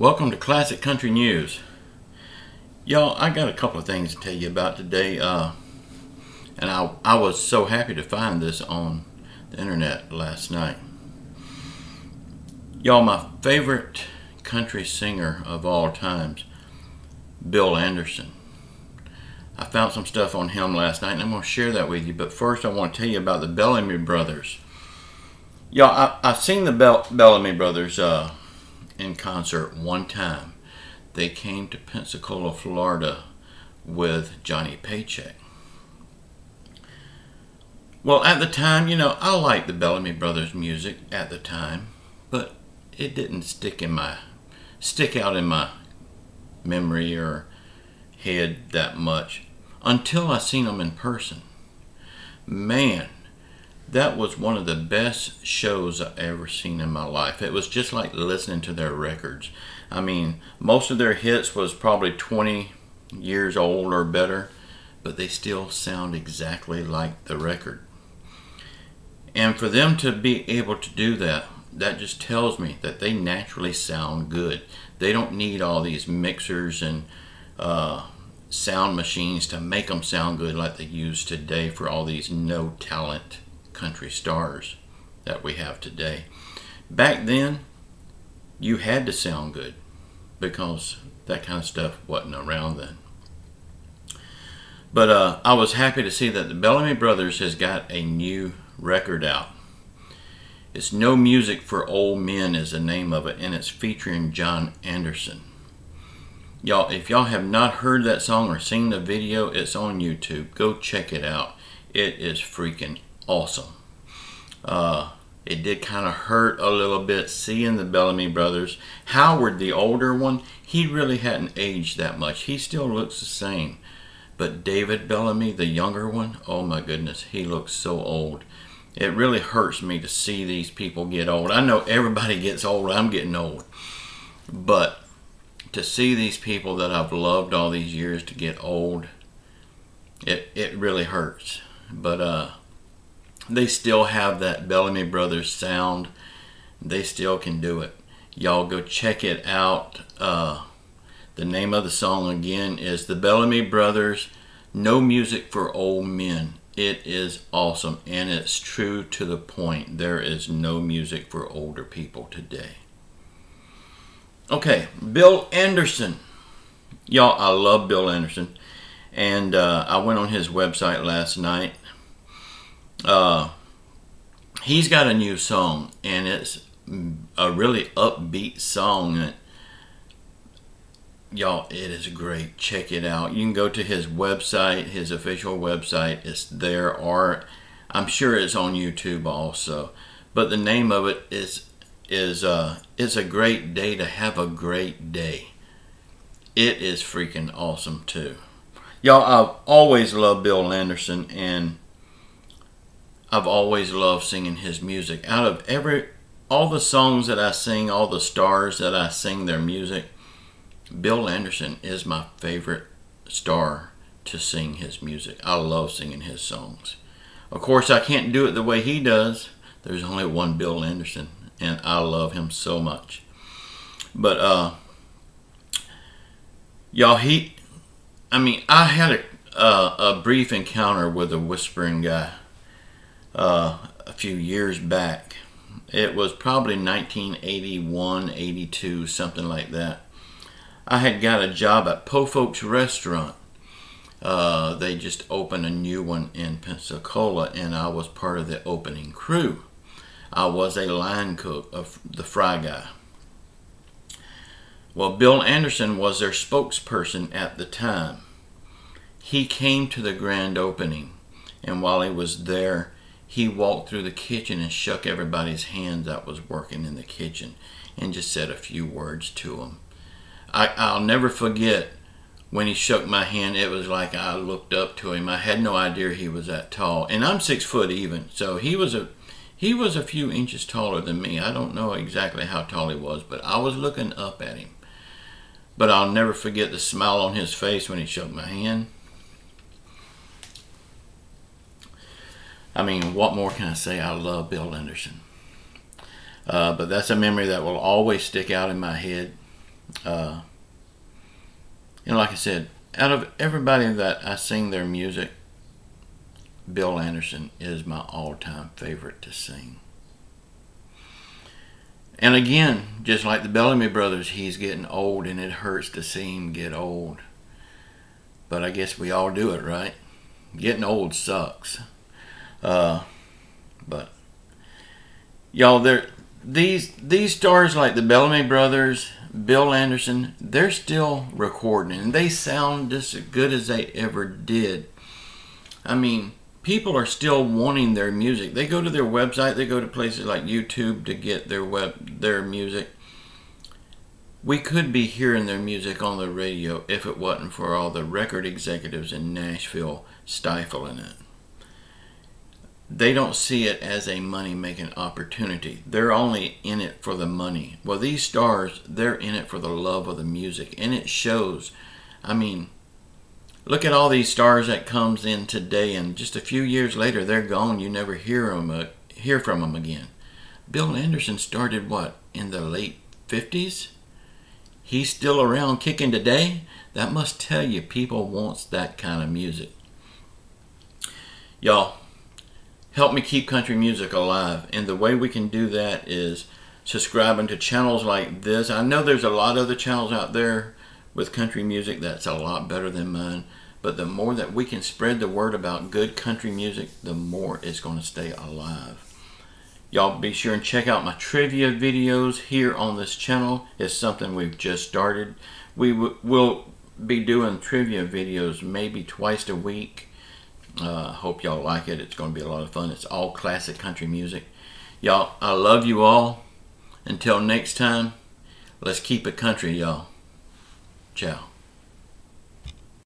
Welcome to Classic Country News. Y'all, I got a couple of things to tell you about today. Uh, and I, I was so happy to find this on the internet last night. Y'all, my favorite country singer of all times, Bill Anderson. I found some stuff on him last night and I'm going to share that with you. But first, I want to tell you about the Bellamy Brothers. Y'all, I, I've seen the Bell, Bellamy Brothers uh, in concert one time. They came to Pensacola, Florida with Johnny Paycheck. Well, at the time, you know, I liked the Bellamy Brothers music at the time, but it didn't stick in my stick out in my memory or head that much until I seen them in person. Man, that was one of the best shows I ever seen in my life. It was just like listening to their records. I mean, most of their hits was probably 20 years old or better, but they still sound exactly like the record. And for them to be able to do that, that just tells me that they naturally sound good. They don't need all these mixers and uh, sound machines to make them sound good like they use today for all these no talent country stars that we have today. Back then, you had to sound good because that kind of stuff wasn't around then. But uh, I was happy to see that the Bellamy Brothers has got a new record out. It's No Music for Old Men is the name of it, and it's featuring John Anderson. Y'all, if y'all have not heard that song or seen the video, it's on YouTube. Go check it out. It is freaking awesome. Uh, it did kind of hurt a little bit seeing the Bellamy brothers. Howard, the older one, he really hadn't aged that much. He still looks the same. But David Bellamy, the younger one, oh my goodness, he looks so old. It really hurts me to see these people get old. I know everybody gets old. I'm getting old. But to see these people that I've loved all these years to get old, it, it really hurts. But uh, they still have that Bellamy Brothers sound. They still can do it. Y'all go check it out. Uh, the name of the song again is The Bellamy Brothers No Music for Old Men. It is awesome and it's true to the point. There is no music for older people today. Okay, Bill Anderson. Y'all, I love Bill Anderson. And uh, I went on his website last night. Uh, he's got a new song, and it's a really upbeat song. Y'all, it is great. Check it out. You can go to his website, his official website. It's there, or I'm sure it's on YouTube also. But the name of it is is uh, it's a great day to have a great day. It is freaking awesome too. Y'all, I've always loved Bill Anderson and I've always loved singing his music. Out of every all the songs that I sing, all the stars that I sing their music, Bill Anderson is my favorite star to sing his music. I love singing his songs. Of course, I can't do it the way he does. There's only one Bill Anderson, and I love him so much. But uh, y'all, he, I mean, I had a, a, a brief encounter with a whispering guy uh, a few years back. It was probably 1981, 82, something like that. I had got a job at Po Folks Restaurant. Uh, they just opened a new one in Pensacola, and I was part of the opening crew. I was a line cook of the fry guy. Well, Bill Anderson was their spokesperson at the time. He came to the grand opening, and while he was there, he walked through the kitchen and shook everybody's hand that was working in the kitchen and just said a few words to them. I, I'll never forget when he shook my hand, it was like I looked up to him. I had no idea he was that tall. And I'm six foot even, so he was a he was a few inches taller than me. I don't know exactly how tall he was, but I was looking up at him. But I'll never forget the smile on his face when he shook my hand. I mean, what more can I say? I love Bill Anderson. Uh, but that's a memory that will always stick out in my head. Uh, know, like I said, out of everybody that I sing their music, Bill Anderson is my all-time favorite to sing. And again, just like the Bellamy Brothers, he's getting old and it hurts to see him get old. But I guess we all do it, right? Getting old sucks. Uh, but y'all, there these these stars like the Bellamy Brothers, Bill Anderson, they're still recording and they sound just as good as they ever did. I mean, people are still wanting their music. They go to their website, they go to places like YouTube to get their web their music. We could be hearing their music on the radio if it wasn't for all the record executives in Nashville stifling it. They don't see it as a money making opportunity. They're only in it for the money. Well, these stars, they're in it for the love of the music, and it shows. I mean, Look at all these stars that comes in today, and just a few years later, they're gone. You never hear them, uh, hear from them again. Bill Anderson started what in the late fifties. He's still around kicking today. That must tell you people wants that kind of music. Y'all, help me keep country music alive, and the way we can do that is subscribing to channels like this. I know there's a lot of other channels out there with country music that's a lot better than mine. But the more that we can spread the word about good country music, the more it's going to stay alive. Y'all be sure and check out my trivia videos here on this channel. It's something we've just started. We will be doing trivia videos maybe twice a week. Uh, hope y'all like it. It's going to be a lot of fun. It's all classic country music. Y'all, I love you all. Until next time, let's keep it country, y'all. Ciao.